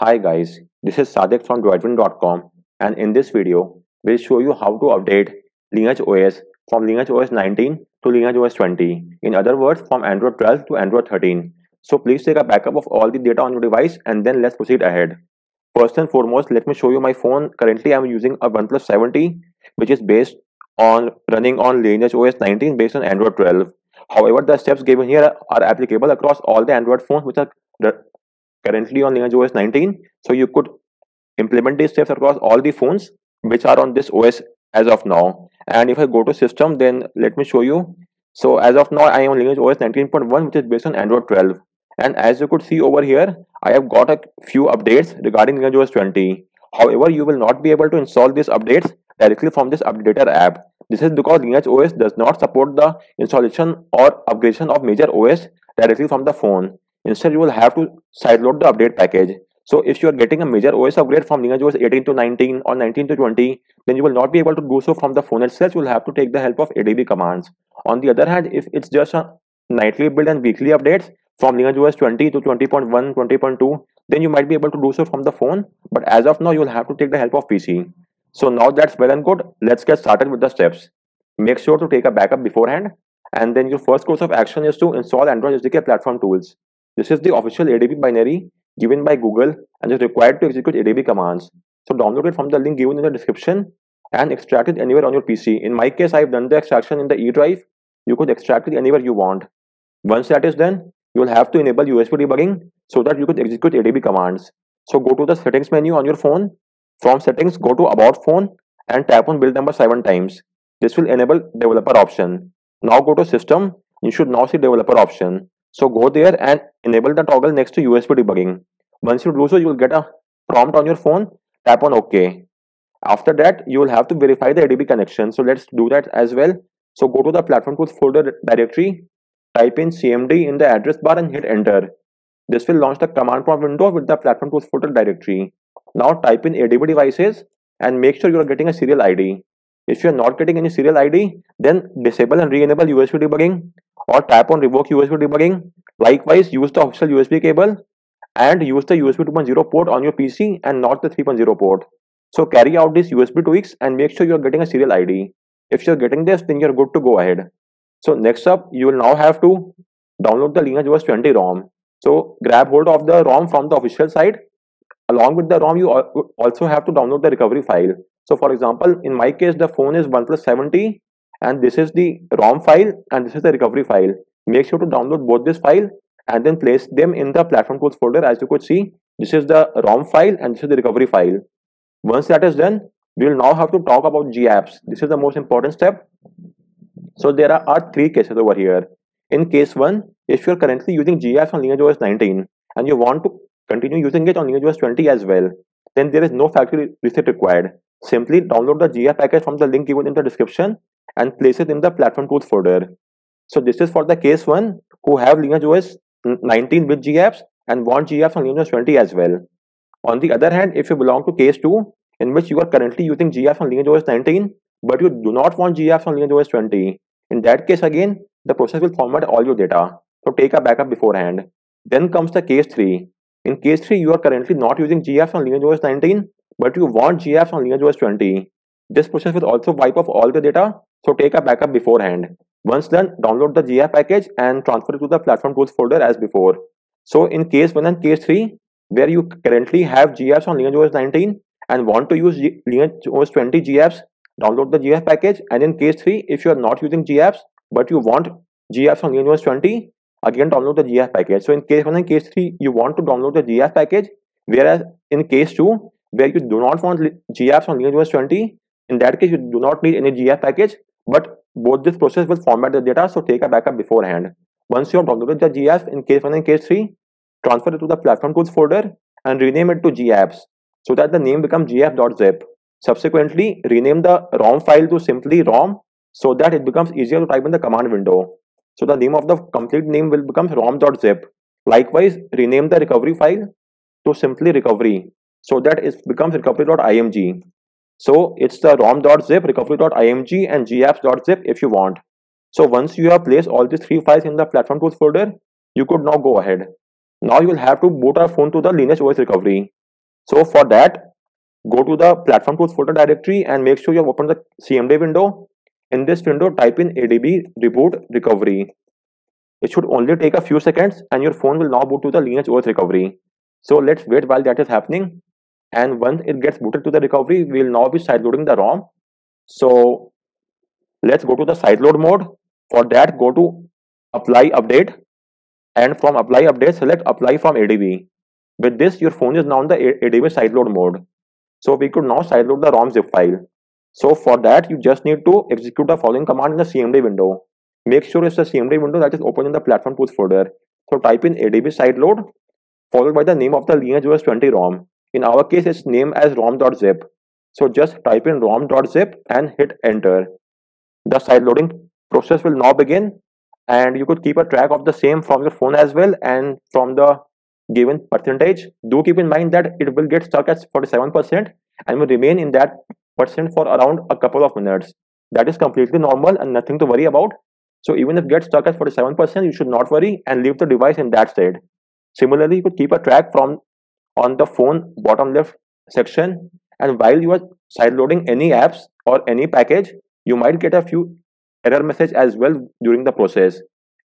Hi guys, this is Sadik from Droidwin.com and in this video, we'll show you how to update Lineage OS from Lineage OS 19 to Lineage OS 20. In other words, from Android 12 to Android 13. So please take a backup of all the data on your device and then let's proceed ahead. First and foremost, let me show you my phone. Currently, I'm using a OnePlus 7T which is based on running on Lineage OS 19 based on Android 12. However, the steps given here are applicable across all the Android phones which are currently on Lineage OS 19. So you could implement these steps across all the phones which are on this OS as of now. And if I go to system, then let me show you. So as of now, I am on OS 19.1 which is based on Android 12. And as you could see over here, I have got a few updates regarding OS 20. However, you will not be able to install these updates directly from this updater app. This is because Lineage OS does not support the installation or upgradation of major OS directly from the phone. Instead, you will have to sideload the update package. So if you are getting a major OS upgrade from Lineage 18 to 19 or 19 to 20, then you will not be able to do so from the phone itself. You will have to take the help of ADB commands. On the other hand, if it's just a nightly build and weekly updates from Lineage 20 to 20.1, 20.2, then you might be able to do so from the phone. But as of now, you will have to take the help of PC. So now that's well and good. Let's get started with the steps. Make sure to take a backup beforehand. And then your first course of action is to install Android SDK platform tools. This is the official ADB binary given by Google and is required to execute ADB commands. So download it from the link given in the description and extract it anywhere on your PC. In my case, I've done the extraction in the E drive. You could extract it anywhere you want. Once that is done, you will have to enable USB debugging so that you could execute ADB commands. So go to the settings menu on your phone from settings, go to about phone and tap on build number 7 times. This will enable developer option. Now go to system. You should now see developer option. So go there and enable the toggle next to USB debugging. Once you do so, you will get a prompt on your phone. Tap on OK. After that, you will have to verify the ADB connection. So let's do that as well. So go to the platform tools folder directory. Type in CMD in the address bar and hit enter. This will launch the command prompt window with the platform tools folder directory. Now type in ADB devices and make sure you are getting a serial ID. If you are not getting any serial ID, then disable and re-enable USB debugging or tap on revoke USB debugging. Likewise, use the official USB cable and use the USB 2.0 port on your PC and not the 3.0 port. So carry out this USB tweaks and make sure you are getting a serial ID. If you are getting this, then you are good to go ahead. So next up, you will now have to download the Lineage OS 20 ROM. So grab hold of the ROM from the official site along with the ROM, you also have to download the recovery file. So for example, in my case, the phone is OnePlus 7T and this is the ROM file and this is the recovery file. Make sure to download both this file and then place them in the platform tools folder. As you could see, this is the ROM file and this is the recovery file. Once that is done, we will now have to talk about GApps. This is the most important step. So there are, are three cases over here. In case 1, if you are currently using GApps on Lineage OS 19 and you want to continue using it on OS 20 as well, then there is no factory reset required. Simply download the GApp package from the link given in the description and place it in the platform tools folder. So this is for the case one who have Lineage OS 19 with GApps and want GApps on OS 20 as well. On the other hand, if you belong to case 2 in which you are currently using GApps on Lineage OS 19 but you do not want GApps on Lineage OS 20, in that case again, the process will format all your data. So take a backup beforehand. Then comes the case 3 in case 3, you are currently not using GApps on Lineage OS 19, but you want GApps on Lineage OS 20. This process will also wipe off all the data, so take a backup beforehand. Once done, download the GApp package and transfer it to the platform tools folder as before. So in case 1 and case 3, where you currently have GApps on Lineage OS 19 and want to use Lineage OS 20 GApps, download the GApp package. And in case 3, if you are not using GApps, but you want GApps on Lineage OS 20, again download the GApp package. So in case 1 and case 3, you want to download the GApp package, whereas in case 2, where you do not want GApps on Lineage OS 20, in that case, you do not need any GApp package, but both this process will format the data, so take a backup beforehand. Once you have downloaded the GApp in case 1 and case 3, transfer it to the platform tools folder and rename it to GApps so that the name becomes gapps.zip. Subsequently, rename the ROM file to simply ROM so that it becomes easier to type in the command window. So the name of the complete name will become rom.zip. Likewise, rename the recovery file to simply recovery so that it becomes recovery.img. So it's the rom.zip, recovery.img and gapps.zip if you want. So once you have placed all these three files in the platform tools folder, you could now go ahead. Now you will have to boot our phone to the Lineage OS recovery. So for that, go to the platform tools folder directory and make sure you have opened the CMD window. In this window, type in ADB reboot recovery. It should only take a few seconds and your phone will now boot to the Lineage OS recovery. So let's wait while that is happening. And once it gets booted to the recovery, we will now be sideloading the ROM. So let's go to the sideload mode. For that, go to apply update and from apply update, select apply from ADB. With this, your phone is now in the ADB sideload mode. So we could now sideload the ROM zip file. So for that, you just need to execute the following command in the CMD window. Make sure it's the CMD window that is open in the platform tools folder. So type in ADB sideload followed by the name of the Lineage OS 20 ROM. In our case, it's named as rom.zip. So just type in rom.zip and hit enter. The sideloading process will now begin and you could keep a track of the same from your phone as well and from the given percentage do keep in mind that it will get stuck at 47 percent and will remain in that percent for around a couple of minutes that is completely normal and nothing to worry about so even if it gets stuck at 47 percent you should not worry and leave the device in that state similarly you could keep a track from on the phone bottom left section and while you are sideloading any apps or any package you might get a few error message as well during the process.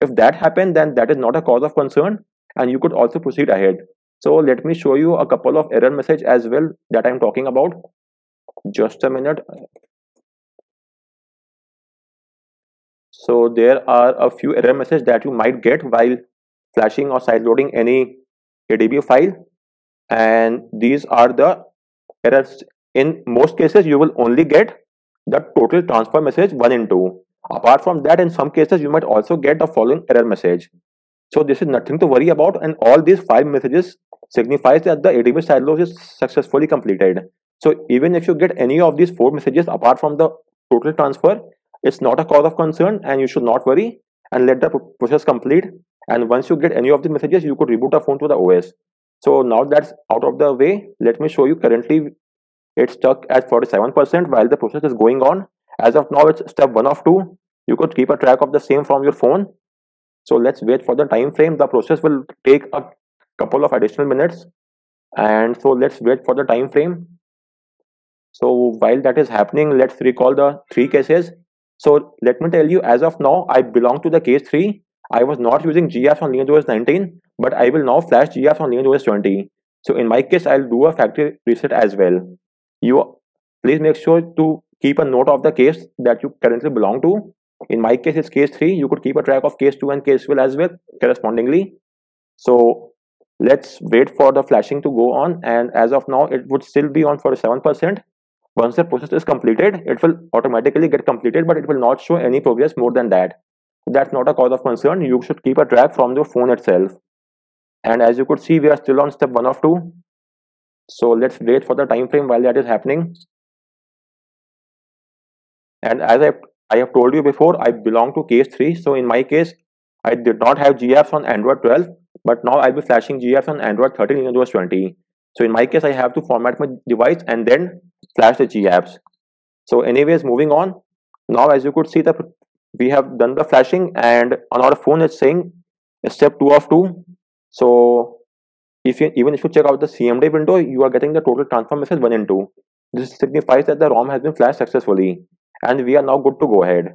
If that happened, then that is not a cause of concern and you could also proceed ahead. So let me show you a couple of error message as well that I'm talking about. Just a minute. So there are a few error message that you might get while flashing or sideloading any ADB file and these are the errors. In most cases, you will only get the total transfer message 1 in 2 Apart from that, in some cases, you might also get the following error message. So this is nothing to worry about and all these five messages signifies that the ADB sideload is successfully completed. So even if you get any of these four messages apart from the total transfer, it's not a cause of concern and you should not worry and let the process complete. And once you get any of the messages, you could reboot the phone to the OS. So now that's out of the way, let me show you. Currently it's stuck at 47% while the process is going on. As of now it's step one of two. You could keep a track of the same from your phone. So let's wait for the time frame. The process will take a couple of additional minutes. And so let's wait for the time frame. So while that is happening let's recall the three cases. So let me tell you as of now i belong to the case 3 i was not using gapps on lineage os 19 but i will now flash gapps on lineage os 20 so in my case i'll do a factory reset as well you please make sure to keep a note of the case that you currently belong to. In my case, it's case 3. You could keep a track of case 2 and case 12 as well correspondingly. So let's wait for the flashing to go on and as of now it would still be on for 7%. Once the process is completed, it will automatically get completed but it will not show any progress more than that. That's not a cause of concern. You should keep a track from your phone itself. And as you could see, we are still on step 1 of 2. So let's wait for the time frame while that is happening. And as I, I have told you before, I belong to case 3. So in my case, I did not have GApps on Android 12, but now I'll be flashing GApps on Android 13 in Windows 20. So in my case, I have to format my device and then flash the GApps. So anyways, moving on. Now, as you could see, that we have done the flashing and on our phone, it's saying step 2 of 2. So if you even if you check out the CMD window, you are getting the total transfer message 1 and 2. This signifies that the ROM has been flashed successfully and we are now good to go ahead.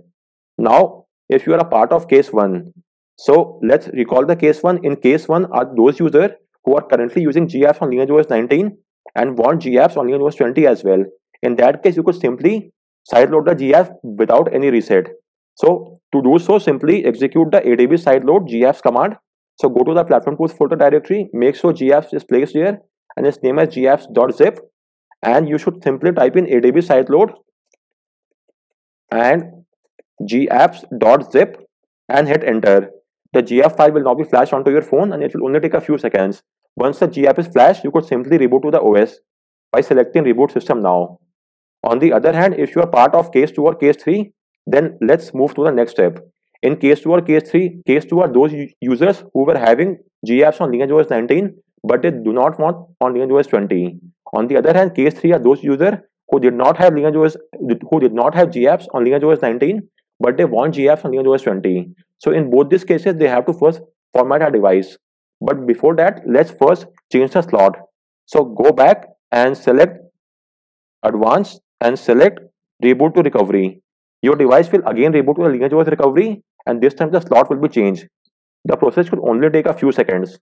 Now, if you are a part of case 1, so let's recall the case 1. In case 1 are those users who are currently using GApps on OS 19 and want GApps on OS 20 as well. In that case, you could simply sideload the GApps without any reset. So to do so, simply execute the ADB sideload gapps command. So go to the platform tools folder directory, make sure GApps is placed here and its name as gapps.zip and you should simply type in ADB sideload and gapps.zip and hit enter. The GApp file will now be flashed onto your phone and it will only take a few seconds. Once the GApp is flashed, you could simply reboot to the OS by selecting reboot system now. On the other hand, if you are part of case 2 or case 3, then let's move to the next step. In case 2 or case 3, case 2 are those users who were having GApps on Lineage OS 19 but they do not want on Lineage OS 20. On the other hand, case 3 are those users who did not have Lineage who did not have GApps on Lineage OS 19, but they want GApps on Lineage OS 20. So in both these cases, they have to first format our device. But before that, let's first change the slot. So go back and select advanced and select reboot to recovery. Your device will again reboot to the Lineage OS recovery and this time the slot will be changed. The process could only take a few seconds.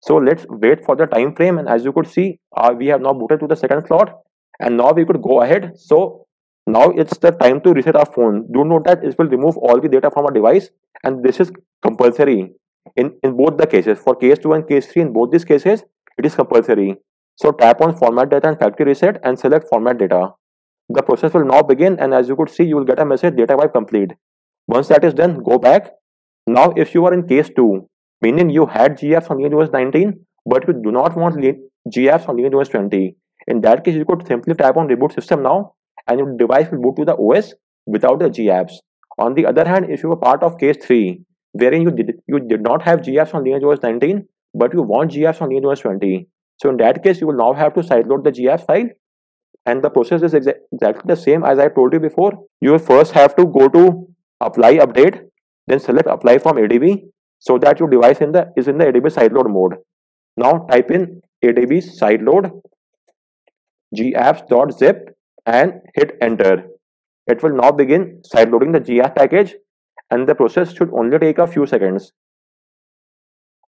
So let's wait for the time frame and as you could see, uh, we have now booted to the second slot and now we could go ahead. So now it's the time to reset our phone. Do note that it will remove all the data from our device and this is compulsory in, in both the cases. For case 2 and case 3, in both these cases, it is compulsory. So tap on format data and factory reset and select format data. The process will now begin and as you could see, you will get a message data wipe complete. Once that is done, go back. Now if you are in case 2, meaning you had GApps on OS 19, but you do not want GApps on OS 20, in that case, you could simply tap on reboot system now and your device will boot to the OS without the GApps. On the other hand, if you were part of case 3, wherein you did, you did not have GApps on OS 19, but you want GApps on OS 20, so in that case, you will now have to sideload the GApps file and the process is exa exactly the same as I told you before. You first have to go to apply update, then select apply from ADB so that your device in the is in the ADB sideload mode. Now type in ADB sideload gapps.zip and hit enter. It will now begin sideloading the GApp package and the process should only take a few seconds.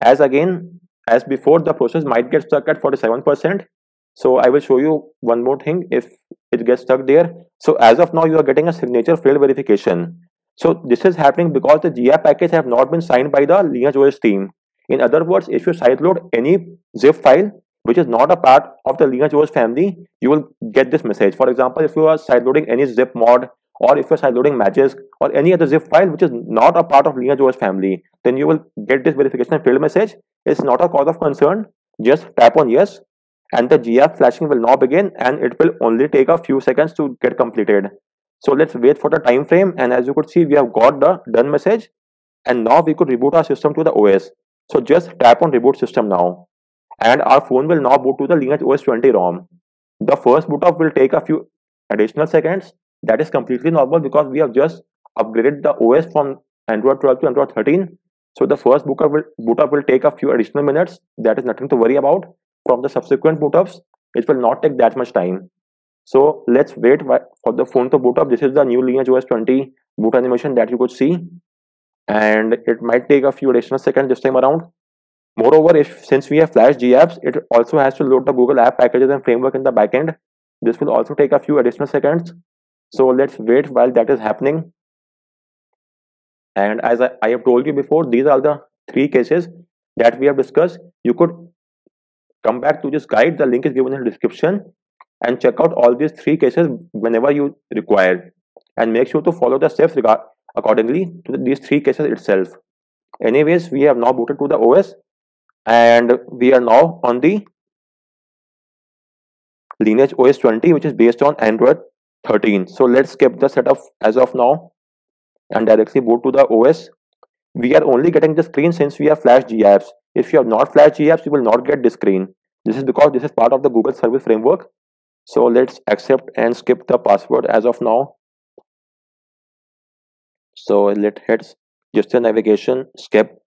As again, as before, the process might get stuck at 47%. So I will show you one more thing if it gets stuck there. So as of now, you are getting a signature failed verification. So this is happening because the GApp package have not been signed by the Lineage OS team. In other words, if you sideload any zip file which is not a part of the Lineage OS family, you will get this message. For example, if you are sideloading any zip mod or if you're sideloading Magisk or any other zip file which is not a part of Lineage OS family, then you will get this verification failed message. It's not a cause of concern. Just tap on yes and the GApp flashing will now begin and it will only take a few seconds to get completed. So let's wait for the time frame and as you could see we have got the done message and now we could reboot our system to the OS. So just tap on reboot system now and our phone will now boot to the Lineage OS 20 ROM. The first boot up will take a few additional seconds. That is completely normal because we have just upgraded the OS from Android 12 to Android 13. So the first boot up will, boot up will take a few additional minutes. That is nothing to worry about. From the subsequent boot ups, it will not take that much time. So let's wait for the phone to boot up. This is the new Lineage OS 20 boot animation that you could see. And it might take a few additional seconds this time around. Moreover, if since we have Flash GApps, it also has to load the Google App Packages and framework in the backend. This will also take a few additional seconds. So let's wait while that is happening. And as I, I have told you before, these are the three cases that we have discussed. You could come back to this guide. The link is given in the description and check out all these three cases whenever you require. And make sure to follow the steps accordingly to these three cases itself. Anyways, we have now booted to the OS and we are now on the lineage OS 20 which is based on Android 13 so let's skip the setup as of now and directly boot to the OS we are only getting the screen since we have flash GApps if you have not flash GApps you will not get this screen this is because this is part of the Google service framework so let's accept and skip the password as of now so let's hit gesture navigation skip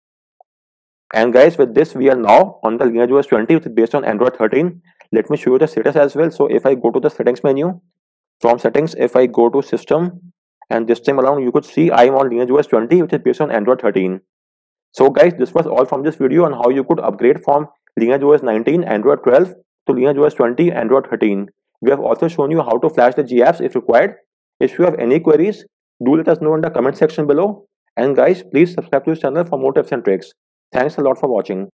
and guys, with this, we are now on the Lineage OS 20, which is based on Android 13. Let me show you the status as well. So if I go to the settings menu, from settings, if I go to system, and this time around, you could see I'm on Lineage OS 20, which is based on Android 13. So guys, this was all from this video on how you could upgrade from Lineage OS 19, Android 12 to Lineage OS 20, Android 13. We have also shown you how to flash the GApps if required. If you have any queries, do let us know in the comment section below. And guys, please subscribe to this channel for more tips and tricks. Thanks a lot for watching.